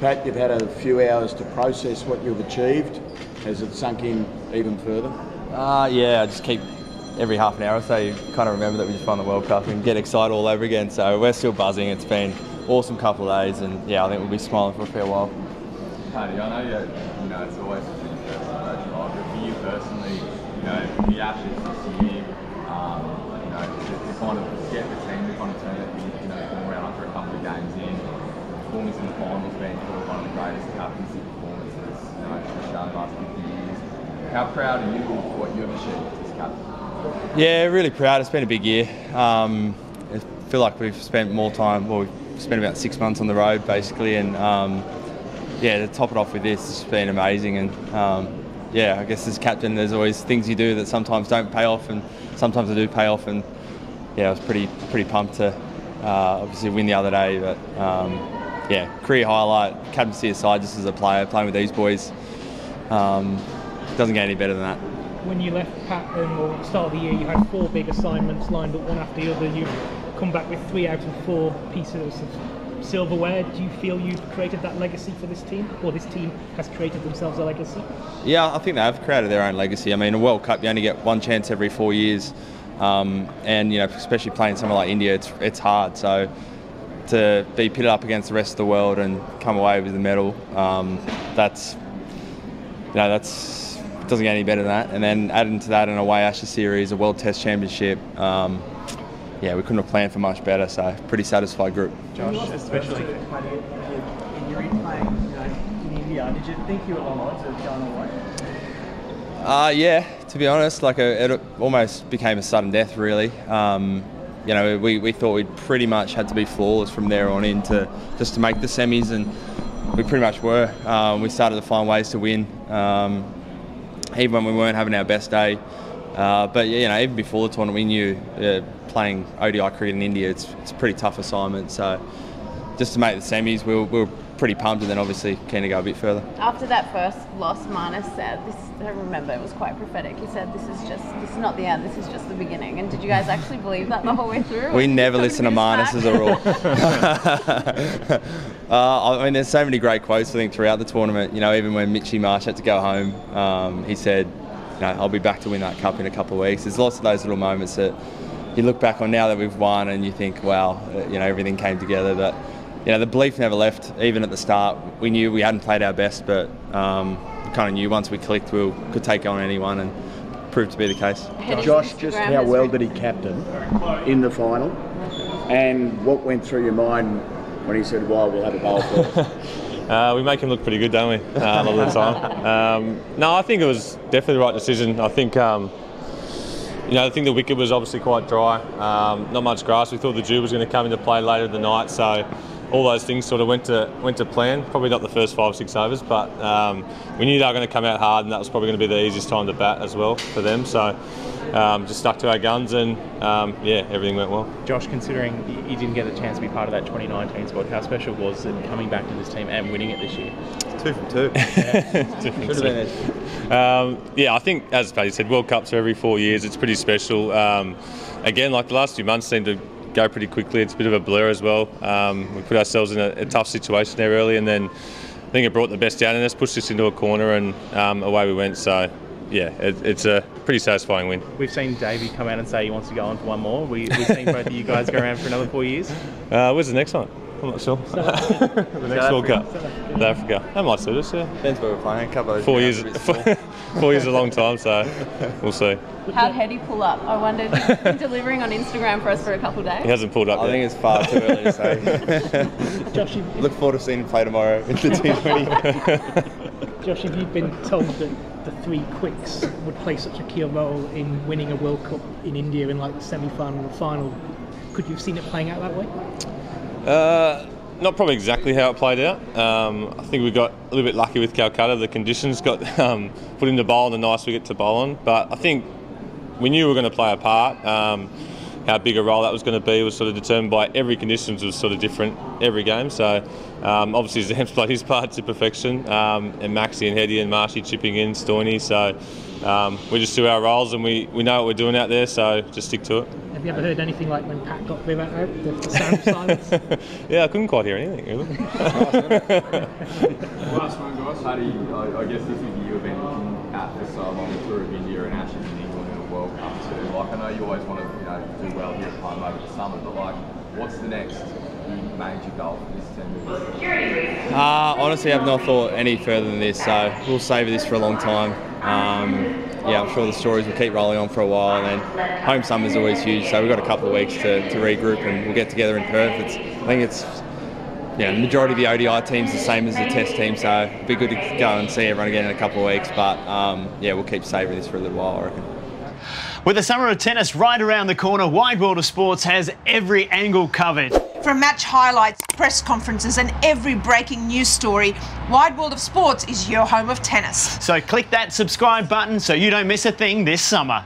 Pat, you've had a few hours to process what you've achieved. Has it sunk in even further? Uh, yeah, I just keep every half an hour or so you kind of remember that we just won the World Cup and get excited all over again. So we're still buzzing. It's been awesome couple of days, and yeah, I think we'll be smiling for a fair while. Paddy, I know you, you know it's always such an personal drive, but for you personally, you know, the Ashes this year, um, you know, to, to kind of get the team to kind of turn it, you know, come around after a couple of games in, performance in the finals being probably one of the greatest captaincy performances, you know, for the last 50 years. How proud are you of what you've achieved as captain? Yeah, really proud. It's been a big year. Um, I feel like we've spent more time, well, we've spent about six months on the road basically, and um, yeah, to top it off with this, it's been amazing. And um, yeah, I guess as captain, there's always things you do that sometimes don't pay off, and sometimes they do pay off. And yeah, I was pretty pretty pumped to uh, obviously win the other day, but um, yeah, career highlight, captaincy aside, just as a player playing with these boys, um, doesn't get any better than that when you left Patton or the start of the year, you had four big assignments lined up one after the other. You've come back with three out of four pieces of silverware. Do you feel you've created that legacy for this team, or this team has created themselves a legacy? Yeah, I think they have created their own legacy. I mean, a World Cup, you only get one chance every four years, um, and you know, especially playing somewhere like India, it's it's hard. So to be pitted up against the rest of the world and come away with the medal, um, that's you know, that's doesn't get any better than that. And then adding to that an away Ashes series, a World Test Championship. Um, yeah, we couldn't have planned for much better. So pretty satisfied group. Josh, especially injury playing in India, did you think you were on odds of going away? Uh, yeah, to be honest, like a, it almost became a sudden death, really. Um, you know, we, we thought we'd pretty much had to be flawless from there on in to just to make the semis, and we pretty much were. Um, we started to find ways to win. Um, even when we weren't having our best day. Uh, but you know, even before the tournament, we knew uh, playing ODI cricket in India, it's, it's a pretty tough assignment. So just to make the semis, we were, we were pretty pumped, and then obviously keen to go a bit further. After that first loss, Marnus said, "This I remember it was quite prophetic." He said, "This is just this is not the end. This is just the beginning." And did you guys actually believe that the whole way through? We never listen to Marnus as a rule. uh, I mean, there's so many great quotes I think throughout the tournament. You know, even when Mitchy Marsh had to go home, um, he said, "You know, I'll be back to win that cup in a couple of weeks." There's lots of those little moments that you look back on now that we've won, and you think, "Wow, you know, everything came together." But you know, the belief never left. Even at the start, we knew we hadn't played our best, but um, kind of knew once we clicked, we could take on anyone, and proved to be the case. Josh, just how well did he captain in the final, and what went through your mind when he said, "Well, we'll have a bowl for Uh, we make him look pretty good, don't we? Uh, a lot of the time. Um, no, I think it was definitely the right decision. I think, um, you know, I think the wicket was obviously quite dry. Um, not much grass. We thought the dew was going to come into play later in the night, so all those things sort of went to went to plan. Probably not the first five or six overs, but um, we knew they were going to come out hard, and that was probably going to be the easiest time to bat as well for them. So um, just stuck to our guns, and um, yeah, everything went well. Josh, considering you didn't get a chance to be part of that 2019 squad, how special was it coming back to this team and winning it this year? Two from two. yeah. Um, yeah, I think as Paddy said, World Cups are every four years. It's pretty special. Um, again, like the last few months seem to go pretty quickly. It's a bit of a blur as well. Um, we put ourselves in a, a, tough situation there early, and then I think it brought the best out in us, pushed us into a corner, and um, away we went. So, yeah, it, it's a pretty satisfying win. We've seen Davey come out and say he wants to go on for one more. We, have seen both of you guys go around for another four years. Uh, where's the next one? I'm not sure. the next World Cup, South Africa. That might suit us. Yeah. Depends where we're playing. A couple of four years. Four years is a long time, so we'll see. How'd Heady pull up? I wondered. He's been delivering on Instagram for us for a couple of days. He hasn't pulled up. I yet. think it's far too early to say. Josh, look forward to seeing him play tomorrow in the T20. Josh, have you been told that the three quicks would play such a key role in winning a World Cup in India in like the semi-final and the final? Could you have seen it playing out that way? Uh, not probably exactly how it played out. Um, I think we got a little bit lucky with Calcutta. The conditions got um, put into bowl and the nice wicket to bowl on. But I think we knew we were going to play a part. Um, how big a role that was going to be was sort of determined by every conditions was sort of different every game. So um, obviously Zam's played his part to perfection, um, and Maxi and Heady and Marshy chipping in, Stoiny. So um, we just do our roles and we, we know what we're doing out there. So just stick to it. Have you ever heard anything like when Pat got Virat out, the, the sound of silence? yeah, I couldn't quite hear anything really. Last one, guys. Paddy, I, I guess this is the year of been at for so long, the Tour of India and Ashes in England and a World Cup too. Like, I know you always want to, you know, do well here at home over the summer, but like, what's the next major goal for this team? Uh, honestly, I've not thought any further than this, so we'll savour this for a long time. Um, yeah, I'm sure the stories will keep rolling on for a while, and then home summer is always huge. So we've got a couple of weeks to, to regroup, and we'll get together in Perth. It's, I think it's yeah, the majority of the ODI team's the same as the Test team, so it'd be good to go and see everyone again in a couple of weeks. But um, yeah, we'll keep savouring this for a little while, I reckon. With the summer of tennis right around the corner, Wide World of Sports has every angle covered. From match highlights, press conferences, and every breaking news story, Wide World of Sports is your home of tennis. So click that subscribe button so you don't miss a thing this summer.